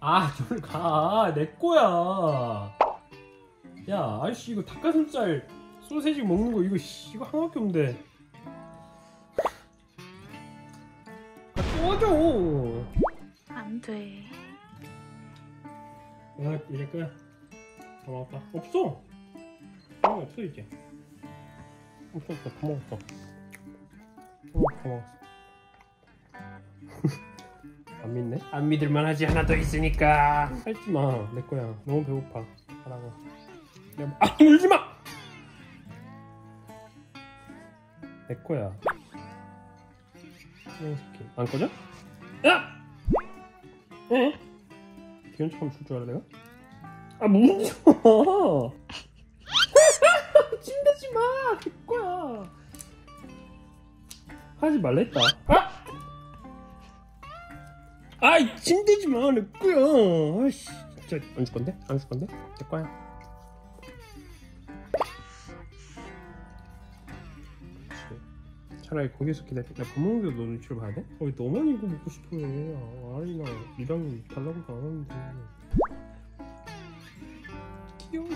아 저리 가내 거야. 야 아저씨 이거 닭가슴살 소세지 먹는 거 이거 씨, 이거 하나밖에 없는데. 아 꺼져. 안 돼. 야 이제 끝. 다 먹었다 없어. 아 없어 이제. 없어 없어. 다 먹었어. 어, 다 먹었어 안 믿네? 안 믿을만 하지 하나 더 있으니까 살지마 내 거야 너무 배고파 하라고 내가 아 울지마 내 거야 이 새끼 안 꺼져? 야! 에? 귀여운 척하면 줄줄 알아 내가? 아 뭉쳐 찐대지 마! 내 거야 하지 말라 했다 아! 아이 마! 내 거야 아이씨 진짜 안 줄 건데? 안 줄 건데? 내 거야 차라리 거기서 기다려 나 부모님도 너 눈치를 봐야 돼? 어, 너만 이거 먹고 싶어해 아, 아리나 이랑 달라고도 안 하는데 귀여워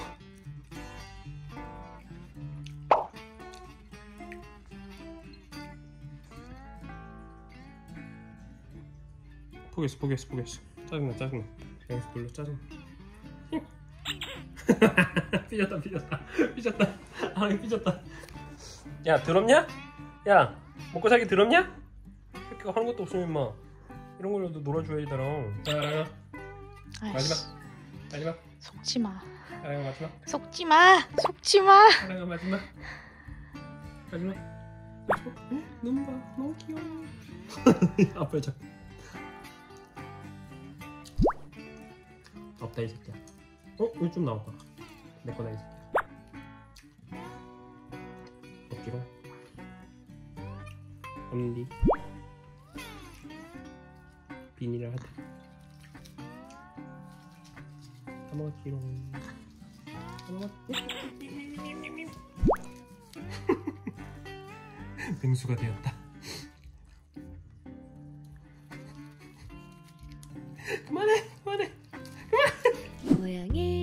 포기했어 포기했어 포기했어. 짜증나 짜증나. 여기서 별로 짜증나. 삐졌다 삐졌다. 삐졌다. 아 삐졌다. 야 더럽냐? 야 먹고 살기 더럽냐? 새끼가 하는 것도 없으면 임마. 이런 걸로도 놀아줘야지 나랑. 자 아이씨, 마지막. 마지막. 속지 마. 라가 마지막. 속지 마. 속지 마. 라가 마지막. 마지막. 마지막. 응? 눈봐. 너무 귀여워. 아빠 자 없다 이 새끼야. 어? 여기 좀 나왔다 내 거다 이 새끼야. 없지로. 없는디 비닐을 하다 까먹었지롱. 까먹었지? 냉수가 되었다. 그만해 그만해. 고양이